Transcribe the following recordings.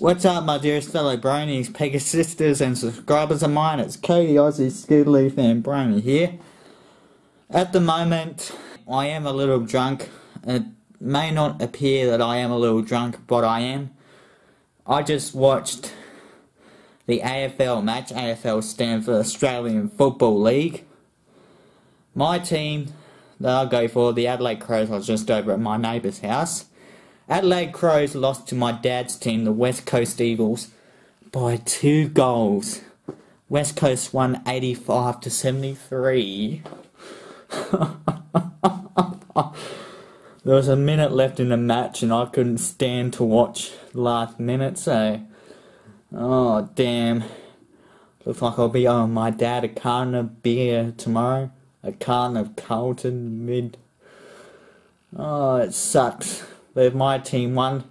What's up, my dearest fellow bronies, Pegasus sisters, and subscribers of mine? It's Kodie Aussie Skidleaf and Brony here. At the moment, I am a little drunk. It may not appear that I am a little drunk, but I am. I just watched the AFL match. AFL stand for Australian Football League. My team that I go for, the Adelaide Crows, was just over at my neighbour's house. Adelaide Crows lost to my dad's team, the West Coast Eagles, by two goals. West Coast won 85 to 73. there was a minute left in the match and I couldn't stand to watch the last minute, so. Oh, damn. Looks like I'll be owing my dad a carton of beer tomorrow. A carton of Carlton mid. Oh, it sucks. But if my team won,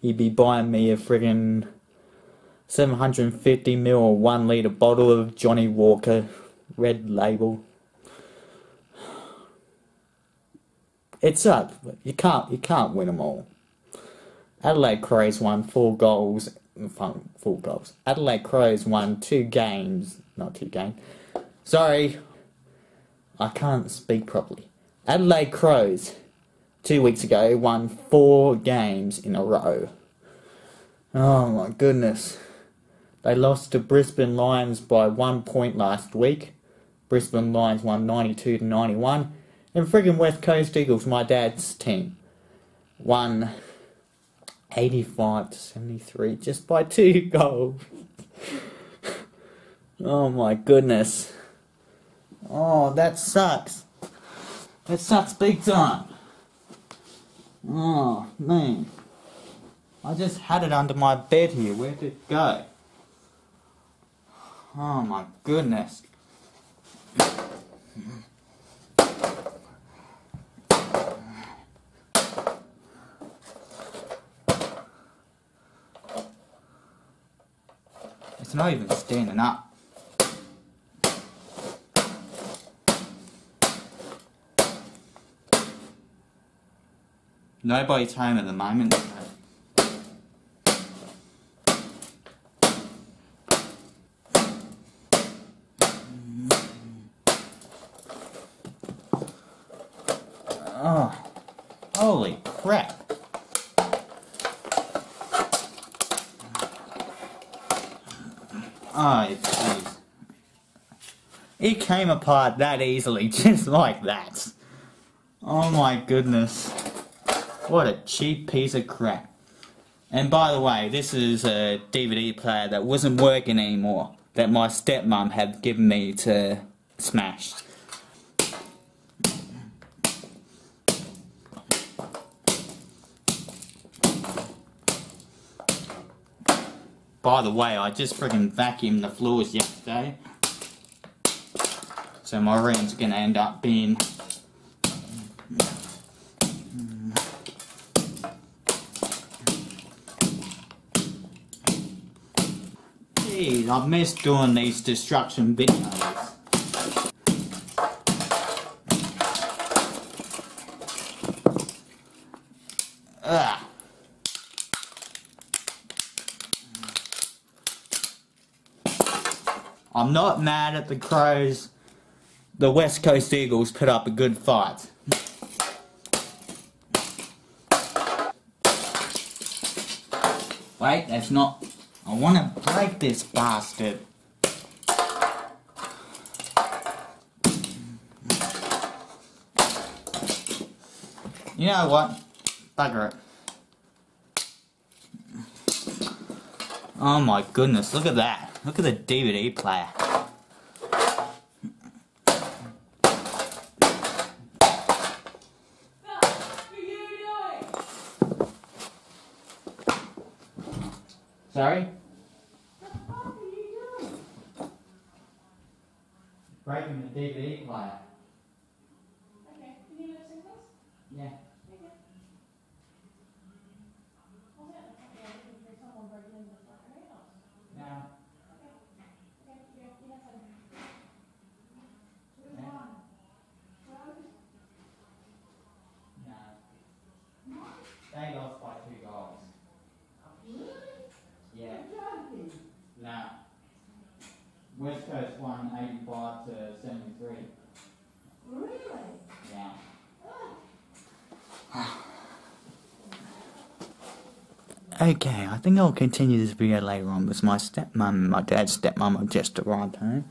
he'd be buying me a friggin' 750 ml or 1 litre bottle of Johnnie Walker red label. It's up. you can't you can't win them all. Adelaide Crows won four goals, four goals. Adelaide Crows won two games, not two games. Sorry, I can't speak properly. Adelaide Crows two weeks ago, won four games in a row. Oh my goodness. They lost to Brisbane Lions by one point last week. Brisbane Lions won 92 to 91. And friggin' West Coast Eagles, my dad's team, won 85 to 73 just by two goals. oh my goodness. Oh, that sucks. That sucks big time. Oh, man. I just had it under my bed here. Where did it go? Oh my goodness. It's not even standing up. Nobody's home at the moment. Oh, holy crap. Ah, oh, jeez. It came apart that easily, just like that. Oh my goodness. What a cheap piece of crap. And by the way, this is a DVD player that wasn't working anymore, that my stepmom had given me to smash. By the way, I just freaking vacuumed the floors yesterday. So my room's are gonna end up being I've missed doing these destruction videos. Ugh. I'm not mad at the Crows. The West Coast Eagles put up a good fight. Wait, that's not I want to break this bastard. You know what? Bugger it. Oh my goodness, look at that. Look at the DVD player. Sorry? Breaking the DVD player. Okay, Can you a signals? Yeah. Okay. Hold it. Okay, I'm looking for someone breaking into the front of your house. No. Okay, okay, yeah, you have some. Which Yeah. one? Rose? No. They lost by two goals. Really? West Coast won 85 to 73. Really? Yeah. Okay, I think I'll continue this video later on because my stepmom and my dad's stepmom have just arrived home.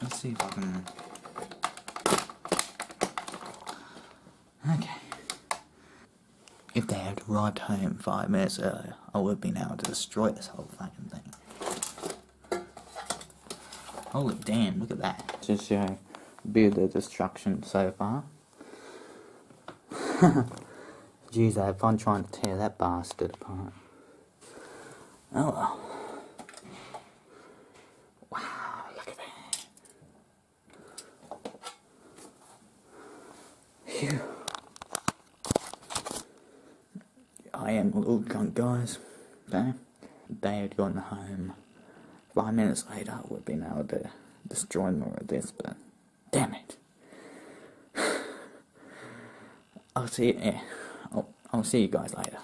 Let's see if I can. If they had arrived home five minutes earlier, I would have been able to destroy this whole fucking thing. Holy damn, look at that. Just show a bit of the destruction so far. Jeez, I had fun trying to tear that bastard apart. Oh well. Wow, look at that. Phew. I am a little drunk, guys. Okay? They had gone home. Five minutes later, I would have been able to destroy more of this, but damn it. I'll see. Yeah, I'll, I'll see you guys later.